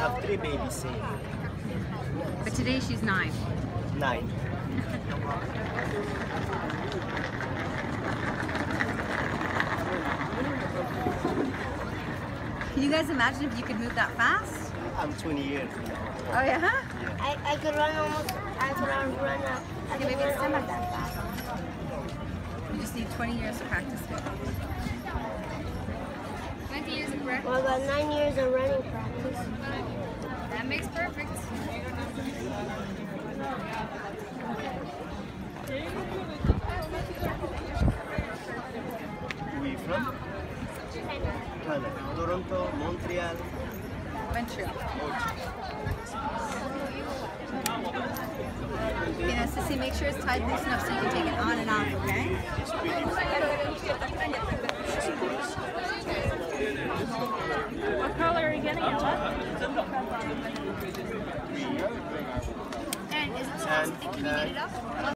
have three babies same. But today she's nine. Nine. Can you guys imagine if you could move that fast? I'm 20 years now. Oh yeah? I, I could run almost, I could run, run up. I could maybe it's summer. almost that fast. You just need 20 years to practice it. 20 years of practice. Well, I got nine years of running practice. That makes perfect. Where you from? Canada. Toronto, Montreal. Montreal. Okay, now Sissy, make sure it's tied loose enough so you can take it on and off, okay? What color are you getting at? And is it And, Can